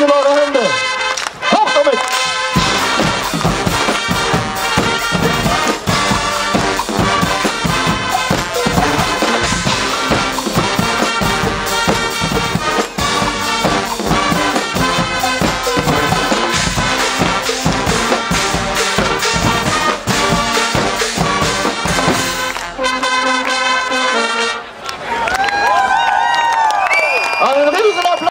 Give a round